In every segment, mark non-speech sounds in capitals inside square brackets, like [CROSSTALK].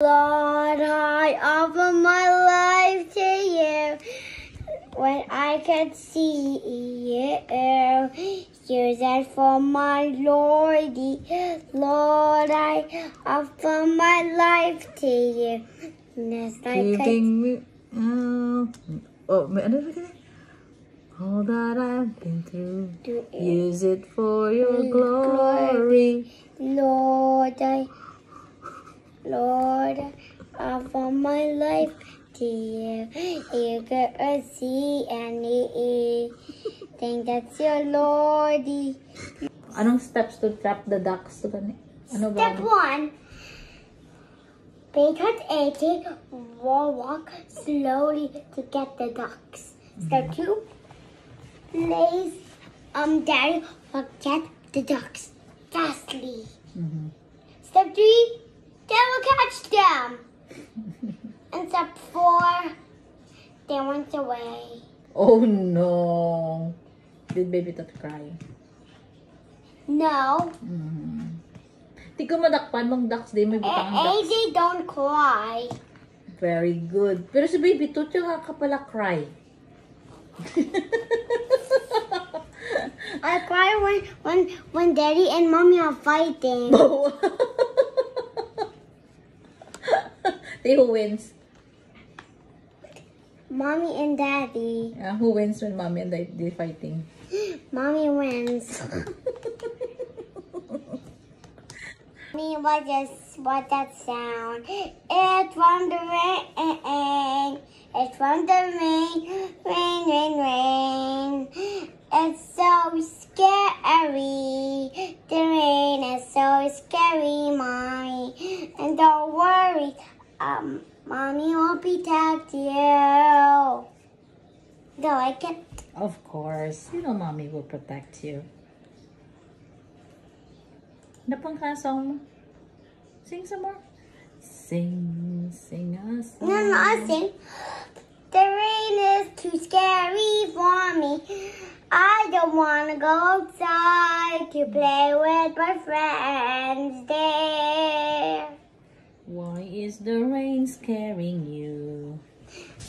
Lord, I offer my life to you. When I can see you, use it for my Lordy. Lord, I offer my life to you. Yes, I me... Oh, oh may ano ba ka? All that I've been through. Use it for your glory. Lord, I, Lord, I offer my life to you. You get a C and E. Think that's your Lordy. Anong steps to trap the ducks? Ano ba? Step one. Because 80 will walk slowly to get the ducks. Step two. Please, um, Daddy, forget the ducks fastly. Mhm. Step three, they them. [LAUGHS] and step four, they went away. Oh no. Did baby tot cry? No, Mhm. Di ko madakpan mong ducks din may butang ducks. AJ don't cry. Very good. Pero si baby tot yung ka pala cry. [LAUGHS] I cry when when when Daddy and Mommy are fighting. [LAUGHS] Say who wins? Mommy and Daddy. Ah, who wins when mommy and daddy they fighting? [GASPS] Mommy wins. [LAUGHS] Mommy, what is what that sound? It's from the rain. It's from the rain. Rain, rain, rain. It's so scary. The rain is so scary, mommy. And don't worry, um, mommy won't protect you. Do I like it? Of course. You know mommy will protect you. Ano pang song mo? Sing some more. Sing, sing a song. No, no, I sing. The rain is too scary for me. I don't want to go outside to play with my friends there. Why is the rain scaring you?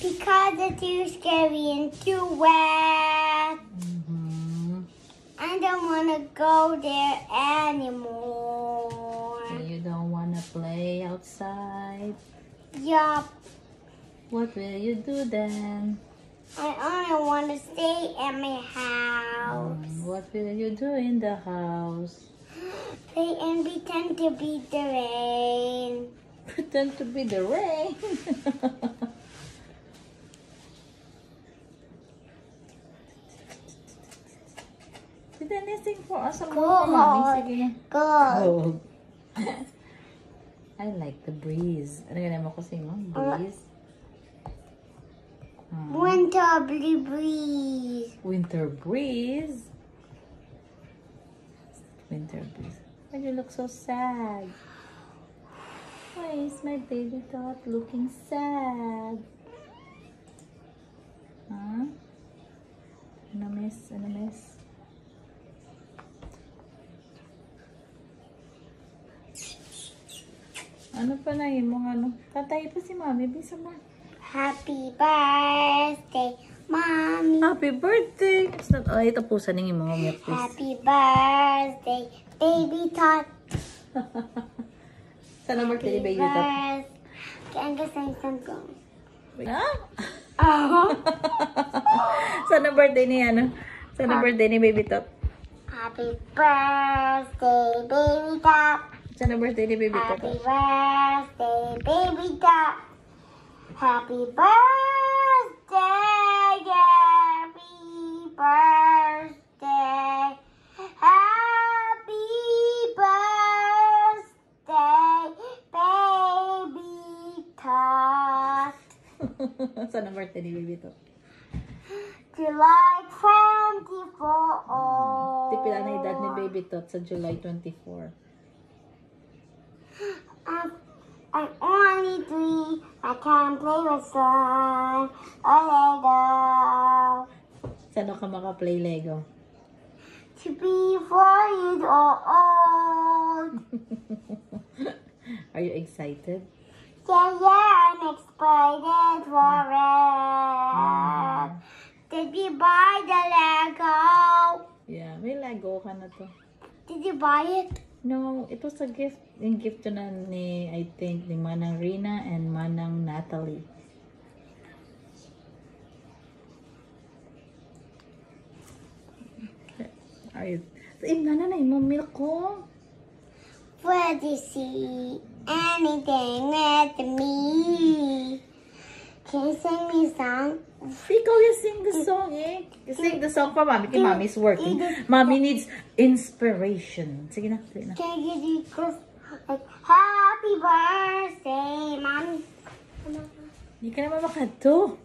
Because it's too scary and too wet. Mhm. I don't want to go there anymore. You don't wanna play outside. Yup. What will you do then? I only want to stay at my house. Um, what will you do in the house? [GASPS] Play and pretend to be the rain. Pretend to be the rain. [LAUGHS] Did anything for us? Ang mga mami. Sige na. Good. Cold. I like the breeze. Ano ganyan mo kasi mo? Breeze? Hmm. Winter breeze. Winter breeze. Winter breeze. Why do you look so sad? Why is my baby dog looking sad? Huh? Ano miss? Ano miss? Ano pa na yun mga ano? Tatay pa si mami. Bisa mo. Happy birthday, mommy. Happy birthday! It's not, ay, tapusan ng mga please. Happy birthday, baby tot. [LAUGHS] Sana birthday baby. Birth- Can I sing something? Ah? Oh. Sana birthday ni ano? Sana birthday ni baby top. Happy birthday, baby top. Sana birthday ni baby. Happy birthday, baby top. Happy birthday, happy birthday. Happy birthday, baby top. Sana birthday ni baby top. July 24. Tipila na edad ni baby tot sa July 24. I can't play with slime or Lego. Sana ka maka-play Lego? To be four years old. Are you excited? Yeah, yeah, I'm excited for it. Mm. Did you buy the Lego? Yeah, may Lego ka na to. Did you buy it? No, it was a gift. Yung gift to na ni, I think, ni Manang Rina and Manang Natalie. Ay, Im na na mo milk ko. You see anything with me? Can you sing me a song? Ikaw you sing the song eh. You sing the song for mommy. Kay mommy's working. Mommy needs inspiration. Sige na, sige na. Can you do this? Like, happy birthday, mommy. Hindi ka naman makadto.